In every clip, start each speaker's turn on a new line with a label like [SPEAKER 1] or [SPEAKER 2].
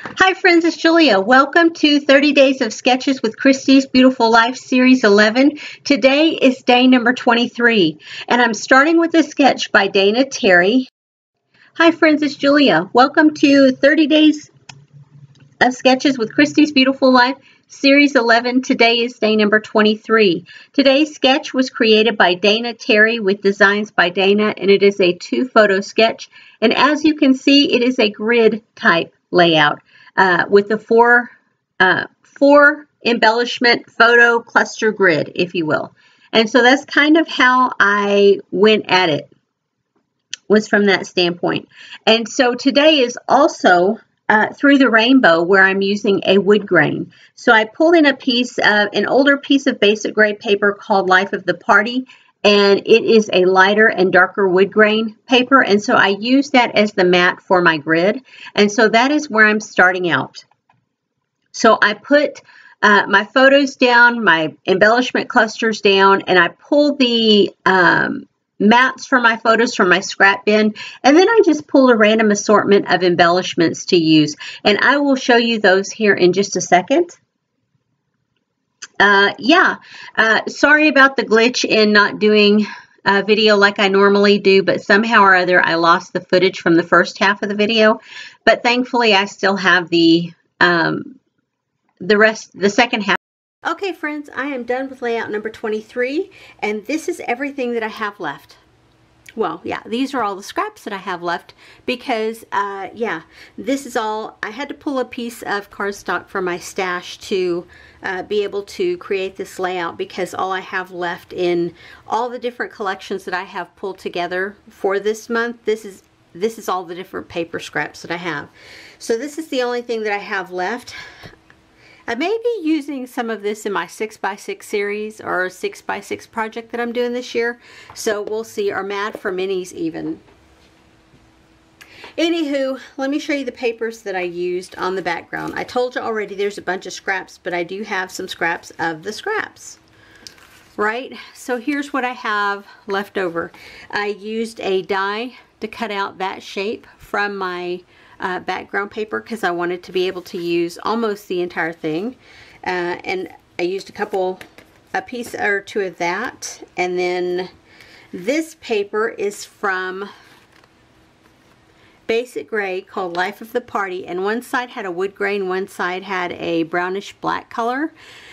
[SPEAKER 1] Hi friends, it's Julia. Welcome to 30 Days of Sketches with Christy's Beautiful Life Series 11. Today is day number 23 and I'm starting with a sketch by Dana Terry. Hi friends, it's Julia. Welcome to 30 Days of Sketches with Christy's Beautiful Life Series 11. Today is day number 23. Today's sketch was created by Dana Terry with designs by Dana and it is a two photo sketch and as you can see it is a grid type layout uh, with the four, uh, four embellishment photo cluster grid, if you will. And so that's kind of how I went at it, was from that standpoint. And so today is also uh, through the rainbow where I'm using a wood grain. So I pulled in a piece of an older piece of Basic Grey paper called Life of the Party and it is a lighter and darker wood grain paper and so I use that as the mat for my grid and so that is where I'm starting out. So I put uh, my photos down, my embellishment clusters down, and I pull the um, mats for my photos from my scrap bin, and then I just pull a random assortment of embellishments to use. And I will show you those here in just a second uh, yeah, uh, sorry about the glitch in not doing a video like I normally do, but somehow or other I lost the footage from the first half of the video. But thankfully I still have the um, the rest, the second half. Okay, friends, I am done with layout number 23, and this is everything that I have left well yeah these are all the scraps that I have left because uh, yeah this is all I had to pull a piece of cardstock from my stash to uh, be able to create this layout because all I have left in all the different collections that I have pulled together for this month this is this is all the different paper scraps that I have. So this is the only thing that I have left I may be using some of this in my 6x6 series or 6x6 project that I'm doing this year. So we'll see, or Mad for Minis even. Anywho, let me show you the papers that I used on the background. I told you already there's a bunch of scraps, but I do have some scraps of the scraps. Right? So here's what I have left over. I used a die to cut out that shape from my uh, background paper because I wanted to be able to use almost the entire thing. Uh, and I used a couple, a piece or two of that. And then this paper is from Basic Grey called Life of the Party. And one side had a wood grain, one side had a brownish black color.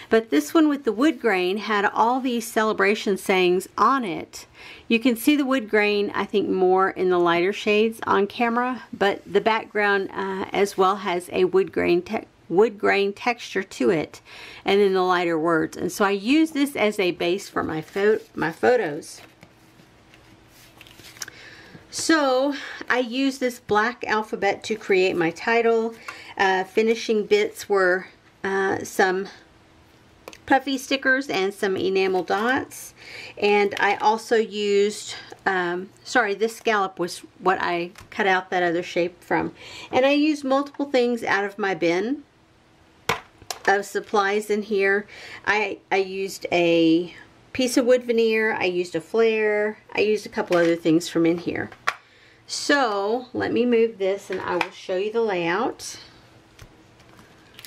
[SPEAKER 1] But this one with the wood grain had all these celebration sayings on it. You can see the wood grain, I think, more in the lighter shades on camera, but the background uh, as well has a wood grain wood grain texture to it and then the lighter words. And so I use this as a base for my, pho my photos. So I used this black alphabet to create my title. Uh, finishing bits were uh, some puffy stickers and some enamel dots. And I also used, um, sorry, this scallop was what I cut out that other shape from. And I used multiple things out of my bin of supplies in here. I, I used a piece of wood veneer, I used a flare, I used a couple other things from in here. So let me move this and I will show you the layout.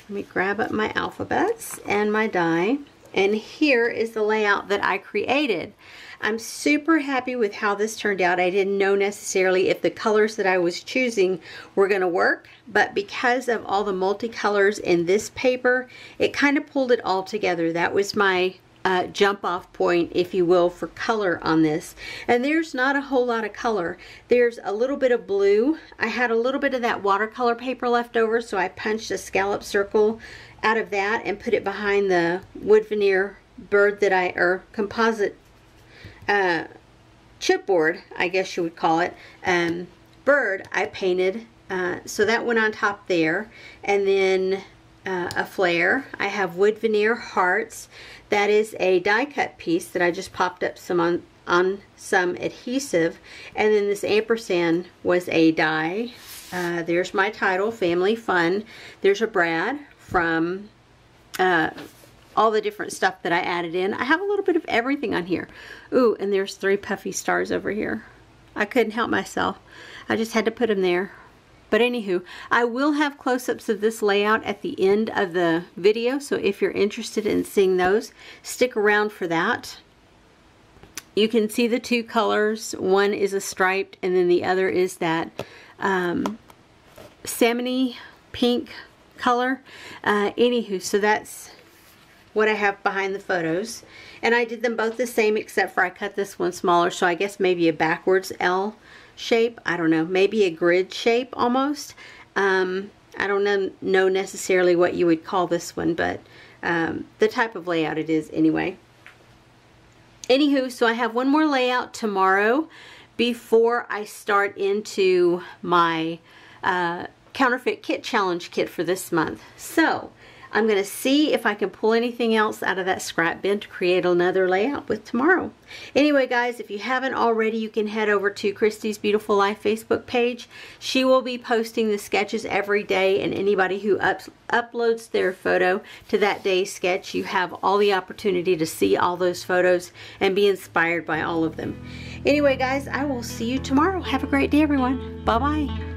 [SPEAKER 1] Let me grab up my alphabets and my die. And here is the layout that I created. I'm super happy with how this turned out. I didn't know necessarily if the colors that I was choosing were going to work, but because of all the multicolors in this paper, it kind of pulled it all together. That was my uh, jump off point, if you will, for color on this. And there's not a whole lot of color. There's a little bit of blue. I had a little bit of that watercolor paper left over, so I punched a scallop circle out of that and put it behind the wood veneer bird that I, or composite uh, chipboard, I guess you would call it, um, bird I painted. Uh, so that went on top there. And then uh, a flare. I have wood veneer hearts. That is a die cut piece that I just popped up some on, on some adhesive. And then this ampersand was a die. Uh, there's my title, Family Fun. There's a Brad from uh, all the different stuff that I added in. I have a little bit of everything on here. Ooh, and there's three puffy stars over here. I couldn't help myself. I just had to put them there. But anywho, I will have close-ups of this layout at the end of the video, so if you're interested in seeing those, stick around for that. You can see the two colors. One is a striped, and then the other is that um, salmony pink color. Uh, anywho, so that's what I have behind the photos. And I did them both the same except for I cut this one smaller, so I guess maybe a backwards L shape. I don't know, maybe a grid shape almost. Um, I don't know, know necessarily what you would call this one, but um, the type of layout it is anyway. Anywho, so I have one more layout tomorrow before I start into my uh, counterfeit kit challenge kit for this month. So I'm going to see if I can pull anything else out of that scrap bin to create another layout with tomorrow. Anyway, guys, if you haven't already, you can head over to Christy's Beautiful Life Facebook page. She will be posting the sketches every day, and anybody who up uploads their photo to that day's sketch, you have all the opportunity to see all those photos and be inspired by all of them. Anyway, guys, I will see you tomorrow. Have a great day, everyone. Bye-bye.